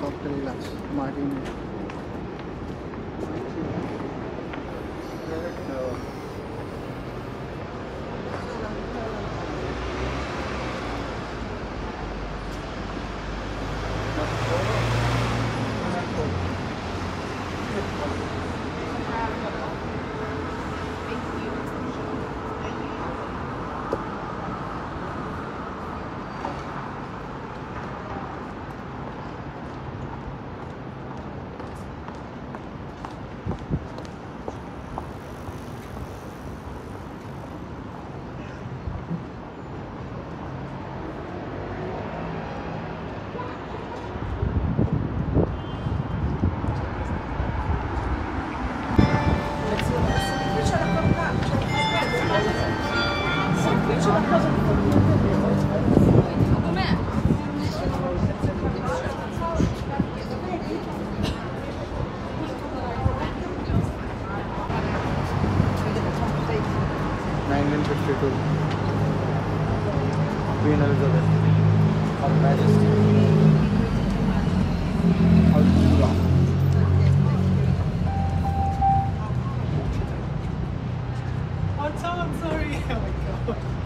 cocktailas, martini. 1952 Queen Elizabeth Her Majesty Oh, Tom! I'm sorry. Oh my god.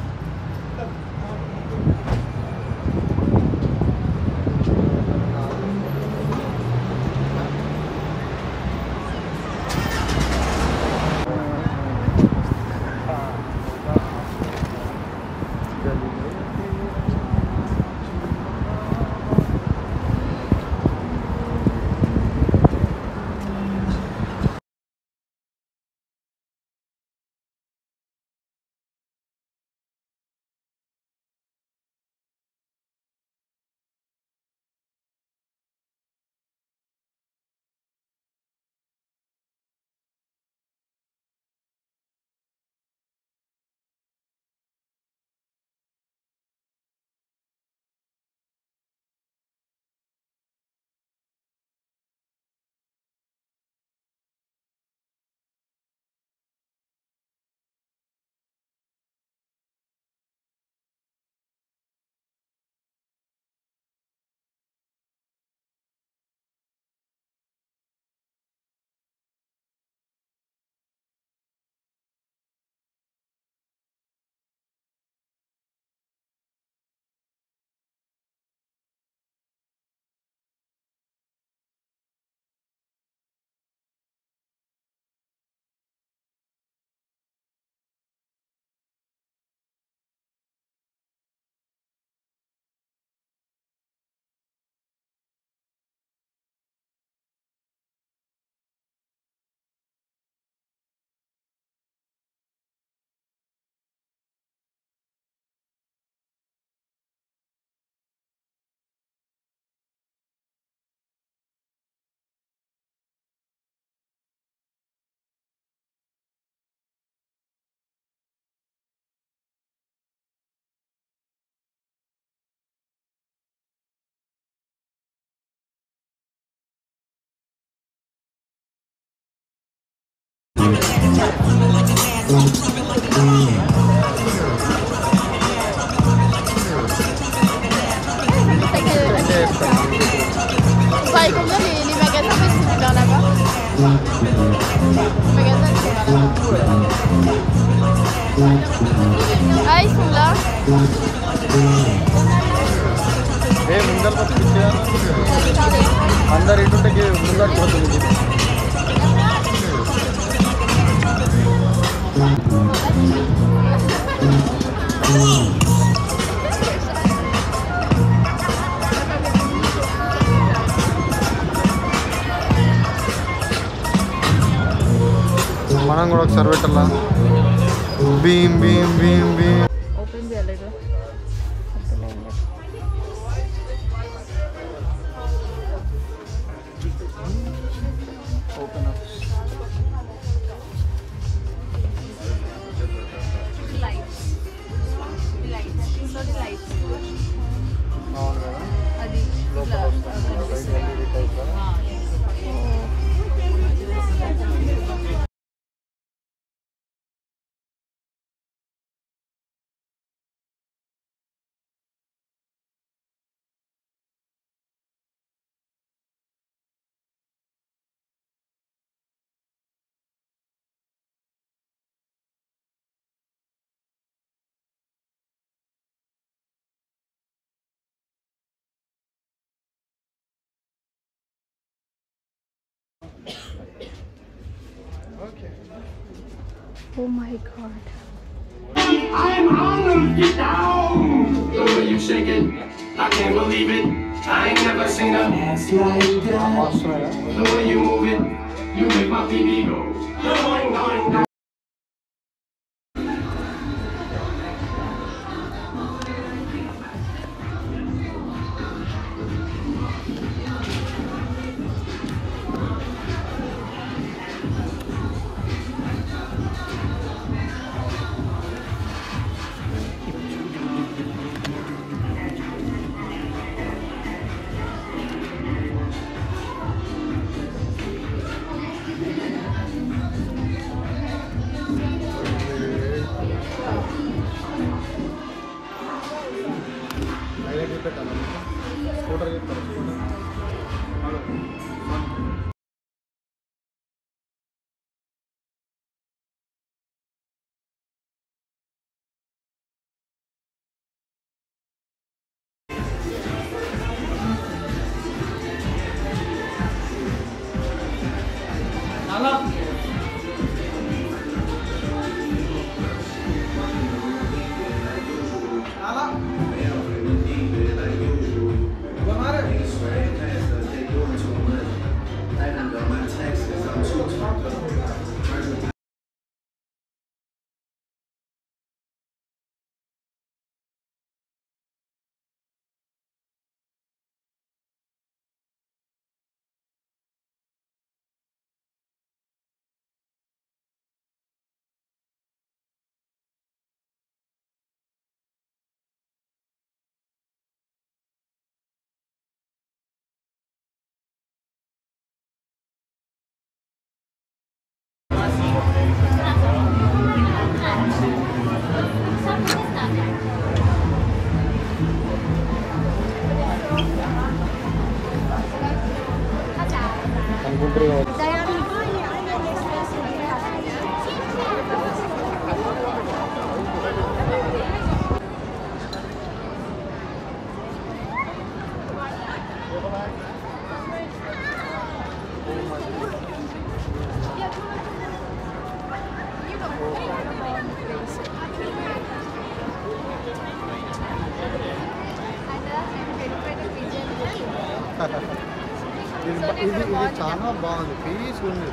Sula. ఏ ముందర అందరు ఇటుంటే ముందర పోతుంది మనం సర్వేటల్లా Bhim Bhim Bhim Bhim. Oh my god. I'm honored, get down! The way you shake it, I can't believe it. I ain't never seen a dance like that. Oh, the way you move it, you make my TV go. ఇది ఇది ఇది చాలా బాగుంది piece ఉంది